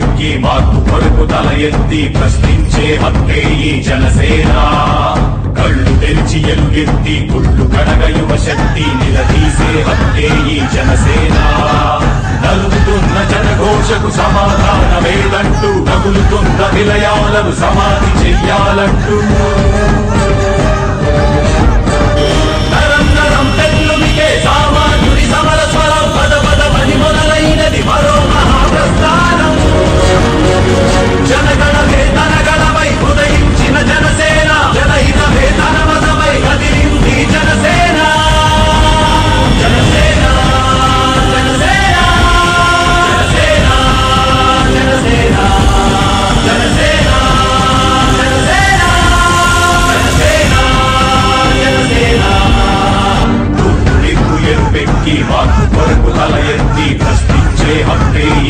మార్పు కొరకు తల ఎత్తి ప్రశ్నించే హక్కే ఈ జనసేన. కళ్ళు తెరిచి ఎలుగెత్తి గుళ్ళు కడగ యువ శక్తి నిలదీసే హక్కే ఈ జనసేన. నలుగుతున్న జనఘోషకు సమాధానమేదంటూ నగులుతున్న నిలయాలను సమాధి చెయ్యాలంటూ.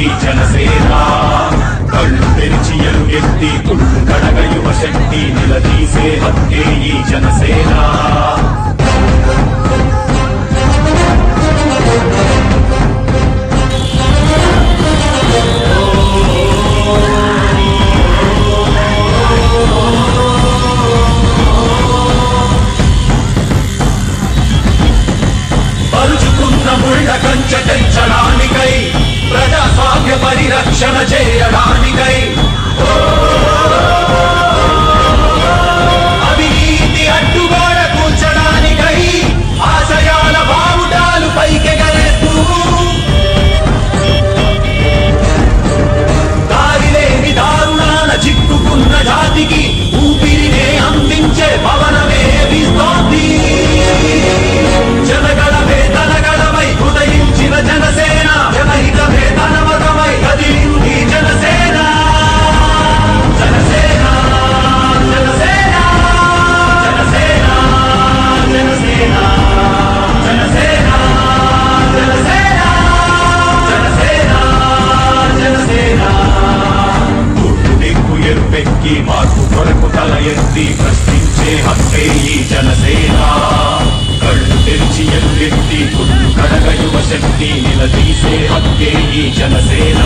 జనసేన. కళ్ళు తెరిచి ఎలుగెత్తి కుళ్ళు యువ శక్తి నిలదీసే హక్కే ఈ జనసేన. పరుచుకున్న ముళ్ళ కంచె తెంచడానికై భాగ్య పరిరక్షణ చేయడానికై. మార్పు కొరకు తల ఎత్తి ప్రశ్నించే హక్కే ఈ జనసేన. కళ్ళు తెరిచి ఎల్లెత్తి కడగ యువ శక్తి నిలదీసే హక్కే ఈ జనసేన.